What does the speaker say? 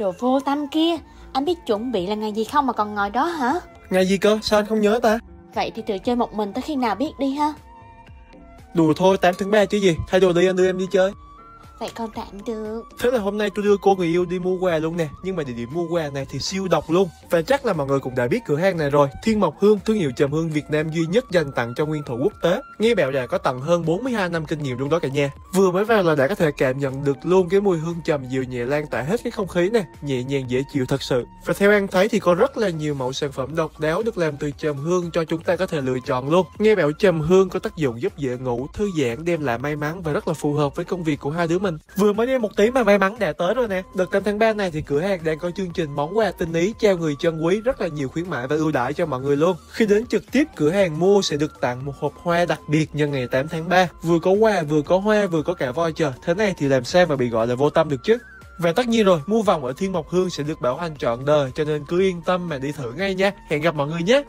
Đồ vô tâm kia, anh biết chuẩn bị là ngày gì không mà còn ngồi đó hả? Ngày gì cơ? Sao anh không nhớ ta? Vậy thì tự chơi một mình tới khi nào biết đi ha? Đùa thôi, 8 tháng 3 chứ gì. Thay đồ đi anh đưa em đi chơi. Vậy còn tạm được. Thế là hôm nay tôi đưa cô người yêu đi mua quà luôn nè. Nhưng mà địa điểm mua quà này thì siêu độc luôn. Và chắc là mọi người cũng đã biết cửa hàng này rồi. Thiên Mộc Hương, thương hiệu trầm hương Việt Nam duy nhất dành tặng cho nguyên thủ quốc tế. Nghe bèo là có tặng hơn 42 năm kinh nghiệm luôn đó cả nhà. Vừa mới vào là đã có thể cảm nhận được luôn cái mùi hương trầm dịu nhẹ lan tỏa hết cái không khí nè. Nhẹ nhàng dễ chịu thật sự. Và theo anh thấy thì có rất là nhiều mẫu sản phẩm độc đáo được làm từ trầm hương cho chúng ta có thể lựa chọn luôn. Nghe bèo trầm hương có tác dụng giúp dễ ngủ, thư giãn, đem lại may mắn và rất là phù hợp với công việc của hai đứa mình. Vừa mới đi một tí mà may mắn đã tới rồi nè. Đợt 5 tháng 3 này thì cửa hàng đang có chương trình món quà tinh ý trao người chân quý rất là nhiều khuyến mại và ưu đãi cho mọi người luôn. Khi đến trực tiếp cửa hàng mua sẽ được tặng một hộp hoa đặc biệt nhân ngày 8 tháng 3 Vừa có quà, vừa có hoa, vừa có cả voi chờ. Thế này thì làm sao mà bị gọi là vô tâm được chứ? Và tất nhiên rồi, mua vòng ở Thiên Mộc Hương sẽ được bảo hành trọn đời cho nên cứ yên tâm mà đi thử ngay nha. Hẹn gặp mọi người nhé.